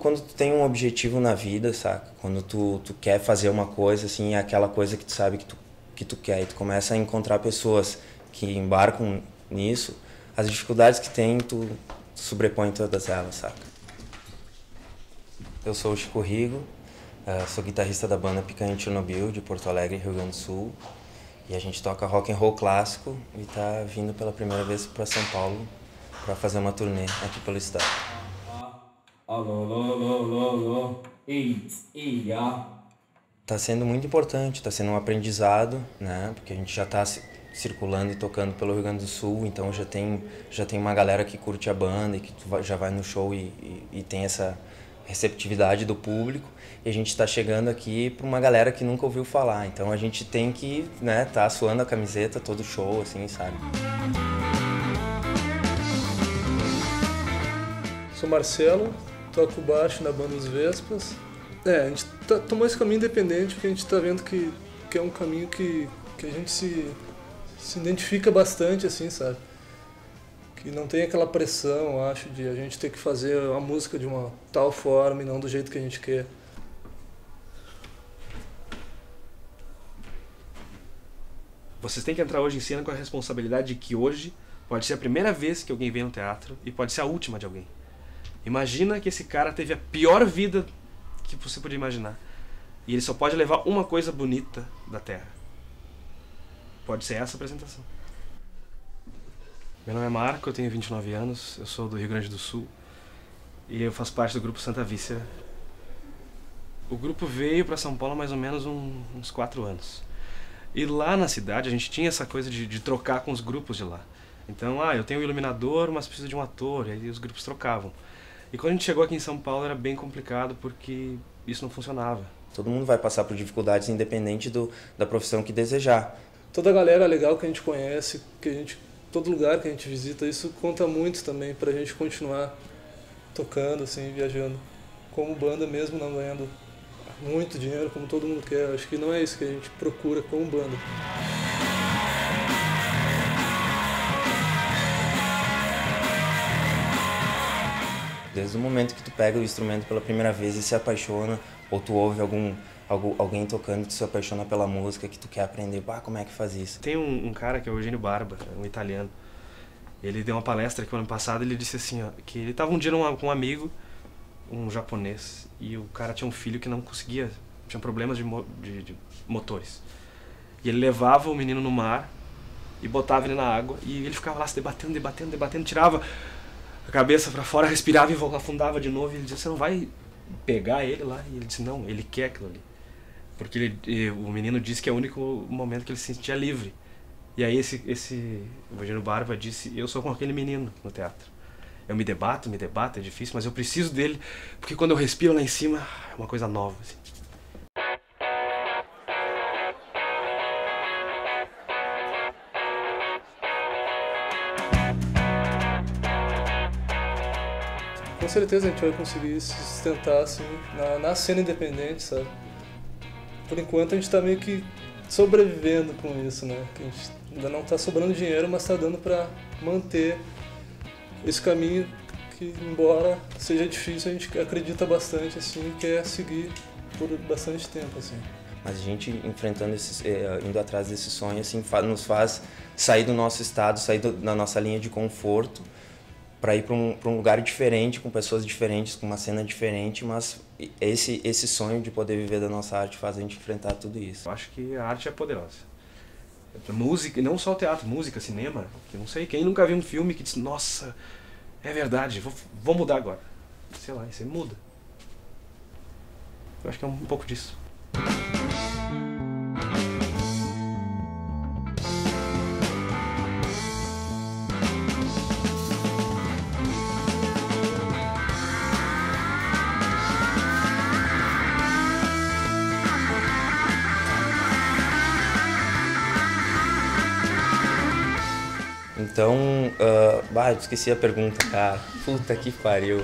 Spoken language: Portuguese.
Quando tu tem um objetivo na vida, saca? Quando tu, tu quer fazer uma coisa, assim, é aquela coisa que tu sabe que tu, que tu quer, e tu começa a encontrar pessoas que embarcam nisso, as dificuldades que tem, tu, sobrepõe todas elas, saca? Eu sou o Chico Rigo, uh, sou guitarrista da banda Picanha Chernobyl, de Porto Alegre, Rio Grande do Sul. E a gente toca rock and roll clássico e tá vindo pela primeira vez para São Paulo para fazer uma turnê aqui pelo estado. Tá sendo muito importante, tá sendo um aprendizado, né? Porque a gente já tá circulando e tocando pelo Rio Grande do Sul, então já tem já tem uma galera que curte a banda e que já vai no show e, e, e tem essa receptividade do público e a gente está chegando aqui para uma galera que nunca ouviu falar. Então a gente tem que, né, tá suando a camiseta todo show, assim, sabe? Sou Marcelo, toco baixo na banda Os Vespas. É, a gente tá, tomou esse caminho independente porque a gente está vendo que, que é um caminho que, que a gente se, se identifica bastante, assim, sabe? Que não tem aquela pressão, acho, de a gente ter que fazer a música de uma tal forma e não do jeito que a gente quer. Vocês têm que entrar hoje em cena com a responsabilidade de que hoje pode ser a primeira vez que alguém vem no teatro e pode ser a última de alguém. Imagina que esse cara teve a pior vida que você podia imaginar. E ele só pode levar uma coisa bonita da Terra. Pode ser essa apresentação. Meu nome é Marco, eu tenho 29 anos, eu sou do Rio Grande do Sul e eu faço parte do grupo Santa Vícia. O grupo veio para São Paulo há mais ou menos um, uns 4 anos. E lá na cidade a gente tinha essa coisa de, de trocar com os grupos de lá. Então, ah, eu tenho um iluminador, mas preciso de um ator, e aí os grupos trocavam. E quando a gente chegou aqui em São Paulo era bem complicado porque isso não funcionava. Todo mundo vai passar por dificuldades independente do, da profissão que desejar. Toda a galera legal que a gente conhece, que a gente, todo lugar que a gente visita, isso conta muito também para a gente continuar tocando, assim, viajando. Como banda mesmo não ganhando muito dinheiro, como todo mundo quer. Acho que não é isso que a gente procura como banda. Desde o momento que tu pega o instrumento pela primeira vez e se apaixona, ou tu ouve algum, alguém tocando e tu se apaixona pela música, que tu quer aprender, ah, como é que faz isso? Tem um, um cara que é o Eugênio Barba, um italiano. Ele deu uma palestra aqui no ano passado, ele disse assim, ó, que ele estava um dia com um amigo, um japonês, e o cara tinha um filho que não conseguia, tinha problemas de, de, de motores. E ele levava o menino no mar e botava ele na água, e ele ficava lá se debatendo, debatendo, debatendo, tirava a cabeça para fora, respirava e afundava de novo. E ele disse: Você não vai pegar ele lá? E ele disse: Não, ele quer aquilo ali. Porque ele, o menino disse que é o único momento que ele se sentia livre. E aí esse, esse Eugênio Barba disse: Eu sou com aquele menino no teatro. Eu me debato, me debato, é difícil, mas eu preciso dele, porque quando eu respiro lá em cima, é uma coisa nova. Assim. Com certeza a gente vai conseguir se sustentar assim, na, na cena independente, sabe? Por enquanto a gente está meio que sobrevivendo com isso, né? Que a gente ainda não está sobrando dinheiro, mas está dando para manter esse caminho que, embora seja difícil, a gente acredita bastante assim e quer seguir por bastante tempo assim. Mas a gente enfrentando esses, eh, indo atrás desse sonho assim, nos faz sair do nosso estado, sair da nossa linha de conforto para ir para um, um lugar diferente, com pessoas diferentes, com uma cena diferente, mas esse, esse sonho de poder viver da nossa arte faz a gente enfrentar tudo isso. Eu acho que a arte é poderosa. Música, não só teatro, música, cinema, que não sei, quem nunca viu um filme que diz, nossa, é verdade, vou, vou mudar agora. Sei lá, você muda. Eu acho que é um pouco disso. Então, uh, bah, esqueci a pergunta, cara. Puta que pariu.